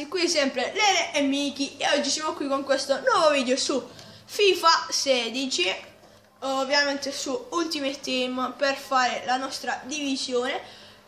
ragazzi, qui sempre Lele e Miki e oggi siamo qui con questo nuovo video su FIFA 16 Ovviamente su Ultimate Team per fare la nostra divisione.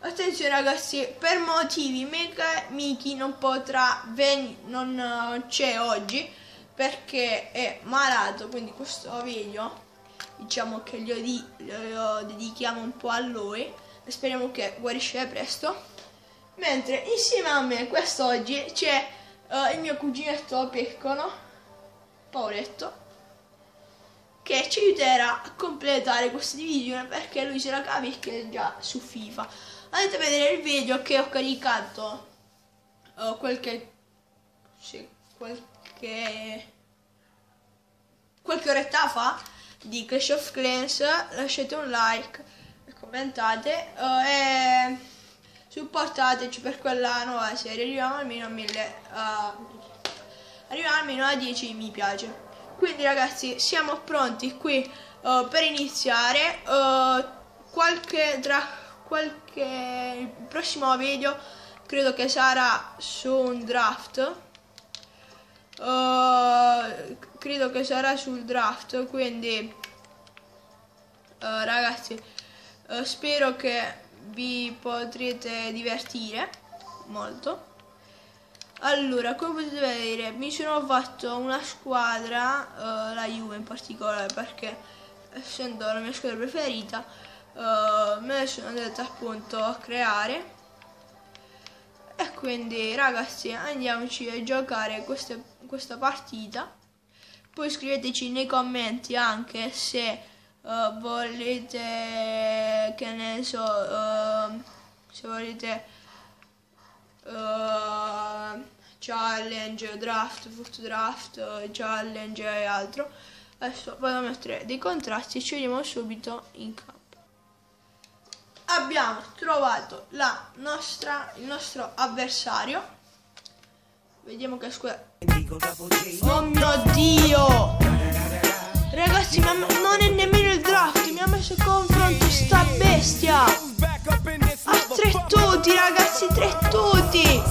Attenzione ragazzi, per motivi mega Miki non potrà venire, non eh, c'è oggi perché è malato Quindi questo video diciamo che lo dedichiamo un po' a lui. Speriamo che guarisce presto Mentre insieme a me quest'oggi c'è uh, il mio cuginetto piccolo, Pauletto, che ci aiuterà a completare questa divisione perché lui se la cavi che è già su FIFA. Andate a vedere il video che ho caricato uh, qualche, sì, qualche, qualche oretta fa di Clash of Clans. Lasciate un like commentate. Uh, e supportateci per quella nuova serie. Arriviamo almeno a 1000 uh, arriviamo almeno a 10 mi piace. Quindi ragazzi siamo pronti qui uh, per iniziare uh, qualche tra qualche il prossimo video credo che sarà su un draft. Credo che sarà sul draft quindi ragazzi spero che vi potrete divertire molto. Allora come potete vedere mi sono fatto una squadra uh, la Juve in particolare perché essendo la mia squadra preferita uh, me ne sono andata appunto a creare. E quindi ragazzi andiamoci a giocare queste, questa partita. Poi scriveteci nei commenti anche se uh, volete che ne so uh, se volete uh, challenge draft foot draft challenge e altro adesso vado a mettere dei contrasti ci vediamo subito in campo. Abbiamo trovato la nostra il nostro avversario. Vediamo che squadra. Oh mio dio! Ragazzi ma non è nemmeno mi ha messo in confronto sta bestia. Ha tre tutti ragazzi tre tutti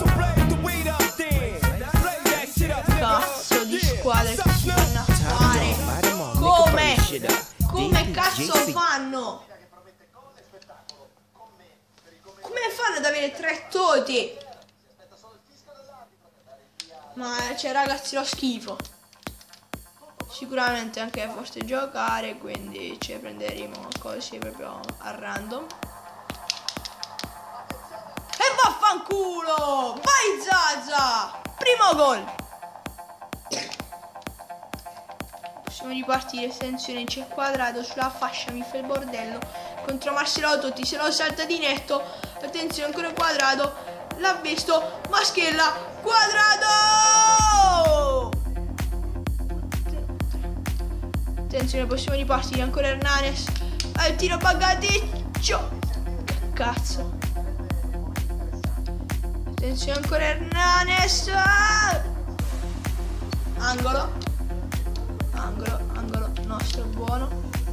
cazzo di squadre che si vanno a fare. come? come cazzo fanno? Come fanno ad avere tre tutti ma cioè ragazzi lo schifo sicuramente anche forse giocare quindi ci prenderemo così proprio a random. E vaffanculo! Vai Zaza! Primo gol! Possiamo ripartire attenzione c'è quadrato sulla fascia mi fa il bordello. Contro Marcelo Totti se lo salta di netto. Attenzione ancora quadrato l'ha visto Maschella quadrato Attenzione, possiamo ripartire. Ancora Hernanes. Al tiro pagaticcio. Cazzo. Attenzione, ancora Hernanes. Angolo. Angolo, angolo nostro, buono.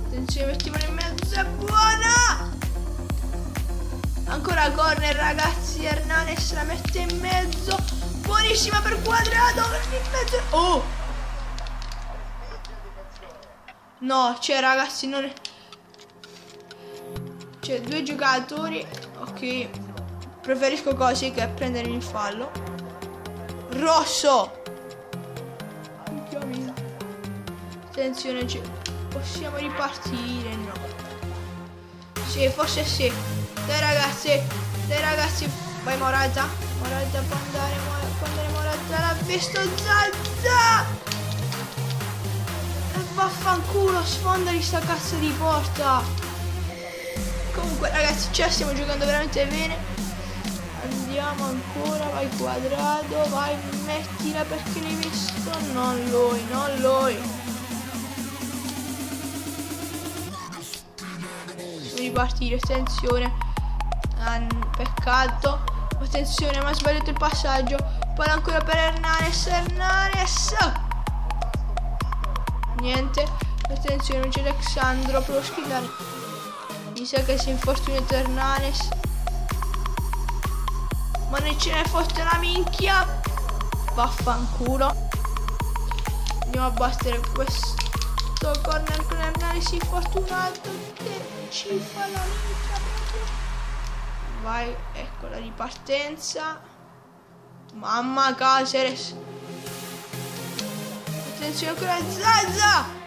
Attenzione, mettiamolo in mezzo, è buona. Ancora corner, ragazzi. Hernanes la mette in mezzo. Buonissima per quadrato. In mezzo. Oh! No, cioè ragazzi, non è... C'è due giocatori. Ok. Preferisco così che prendere il fallo. Rosso! Attenzione, possiamo ripartire? No. Sì, forse sì. Dai ragazzi, dai ragazzi. Vai Morata. Morata può andare, può andare Morata. L'ha visto Zazza! Vaffanculo, sfonda di sta cazzo di porta. Comunque, ragazzi, ce la stiamo giocando veramente bene. Andiamo ancora, vai quadrato, vai, mettila perché l'hai visto. Non lui, non lui. Ripartire, attenzione. Ah, peccato. Attenzione, ma ha sbagliato il passaggio. Palla ancora per Hernanes. Hernanes niente. Attenzione non c'è Alexandro per schillare mi sa che si è infortunato Hernanes ma ne ce n'è forte una minchia. Vaffanculo. Andiamo a battere questo corner con Hernani fortunato che ci fa la vita vai ecco la ripartenza. Mamma Caceres attenzione ancora Zazza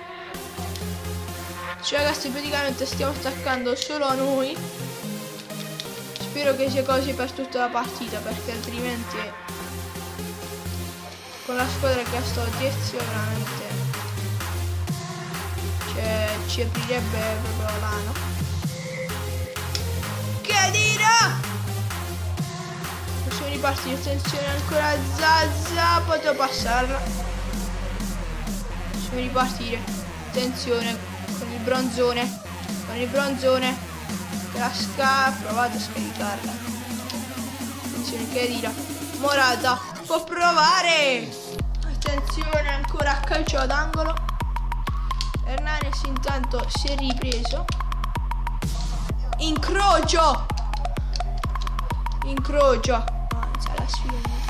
cioè ragazzi praticamente stiamo attaccando solo a noi. Spero che sia così per tutta la partita perché altrimenti con la squadra che ha sto Tizio veramente cioè, ci aprirebbe proprio l'ano che tira possiamo ripartire attenzione ancora Zazza potevo passarla possiamo ripartire. Attenzione con il bronzone con il bronzone la sca provato a scaricarla. Attenzione che tira Morata può provare. Attenzione ancora a calcio d'angolo Hernanes intanto si è ripreso. Incrocio. Incrocio. Avanza la sfida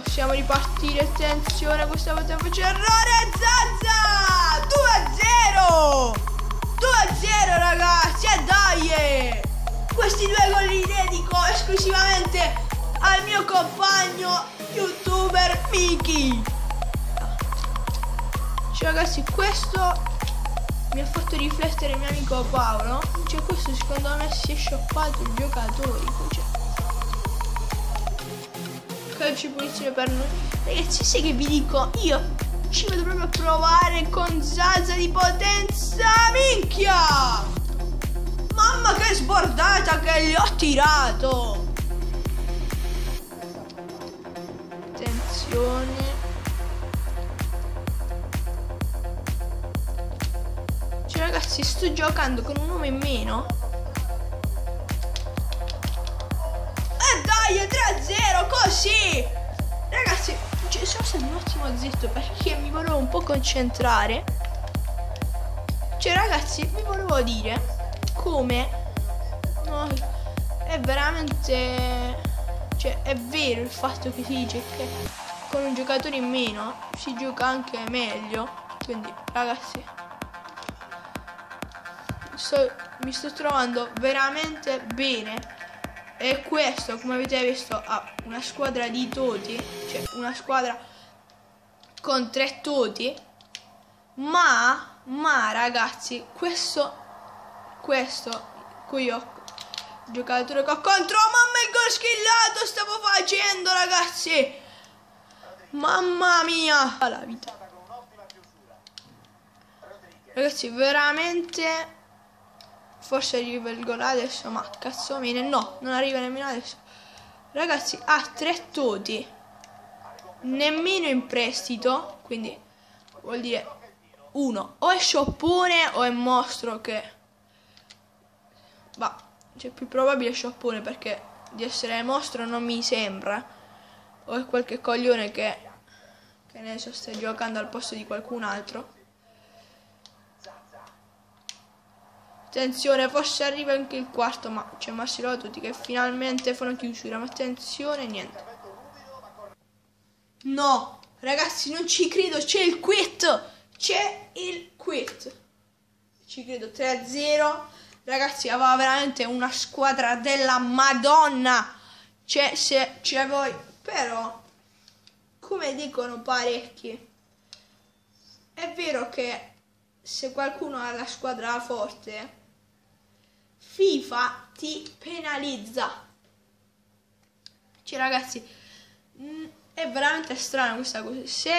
possiamo ripartire attenzione questa volta faccio errore Zazza 2 0 2-0 ragazzi e dai! Questi due gol li dedico esclusivamente al mio compagno youtuber Miki cioè ragazzi questo mi ha fatto riflettere il mio amico Paolo. Cioè questo secondo me si è scioppato i giocatori calcio punizione per noi ragazzi sai che vi dico io ci vedo proprio provare con Zaza di potenza. Minchia! Mamma che sbordata che gli ho tirato! Attenzione. Cioè ragazzi sto giocando con un uomo in meno. E dai, 3-0 così! Ragazzi, cioè, sono stato un attimo zitto perché mi volevo un po' concentrare. Cioè, ragazzi, vi volevo dire come no, è veramente. Cioè, è vero il fatto che si dice che con un giocatore in meno si gioca anche meglio. Quindi, ragazzi, sto, mi sto trovando veramente bene e questo, come avete visto, ha una squadra di toti, cioè una squadra con tre toti. Ma, ma ragazzi, questo, questo, qui ho giocatore qua contro, mamma il gol schillato stavo facendo ragazzi. Mamma mia, la vita. Ragazzi, veramente Forse arriva il gol adesso, ma cazzo mene. No, non arriva nemmeno adesso. Ragazzi, ha tre toti. Nemmeno in prestito. Quindi vuol dire uno. O è scioppone o è mostro che... Va, c'è più probabile scioppone perché di essere mostro non mi sembra. O è qualche coglione che... Che ne so, sta giocando al posto di qualcun altro. Attenzione, forse arriva anche il quarto, ma c'è Marcelo tutti che finalmente fanno chiusura. Ma attenzione, niente. No, ragazzi, non ci credo, c'è il quit. C'è il quit. Ci credo 3-0. Ragazzi, aveva veramente una squadra della Madonna. C'è se c'è voi, però come dicono parecchi è vero che se qualcuno ha la squadra forte FIFA ti penalizza. Cioè ragazzi, mm, è veramente strana questa cosa. Se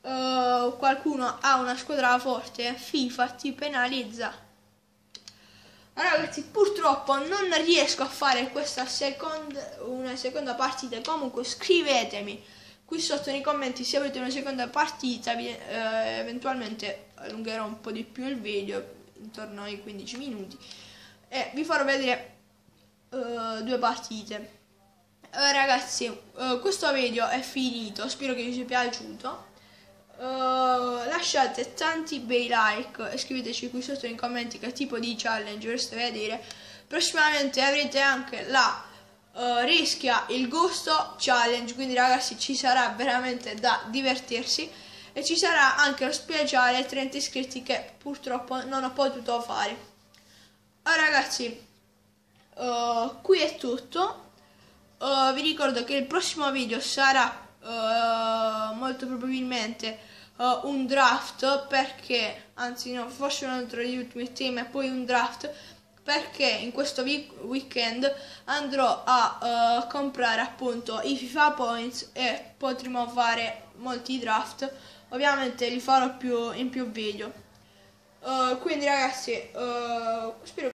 uh, qualcuno ha una squadra forte, FIFA ti penalizza. Ragazzi, purtroppo non riesco a fare questa seconda, una seconda partita. Comunque scrivetemi qui sotto nei commenti se avete una seconda partita. Vi, eh, eventualmente allungherò un po' di più il video, intorno ai 15 minuti e vi farò vedere uh, due partite. Uh, ragazzi, uh, questo video è finito, spero che vi sia piaciuto. lasciate tanti bei like e scriveteci qui sotto nei commenti che tipo di challenge vorreste vedere. Prossimamente avrete anche la rischia il gusto challenge, quindi ragazzi ci sarà veramente da divertirsi e ci sarà anche lo speciale 30 iscritti che purtroppo non ho potuto fare. Allora ragazzi, uh, qui è tutto. Uh, vi ricordo che il prossimo video sarà uh, molto probabilmente un draft perché, anzi no, forse un altro Ultimate Team e poi un draft perché in questo weekend andrò a comprare appunto i FIFA Points e potremo fare molti draft. Ovviamente li farò più in più video. Quindi ragazzi spero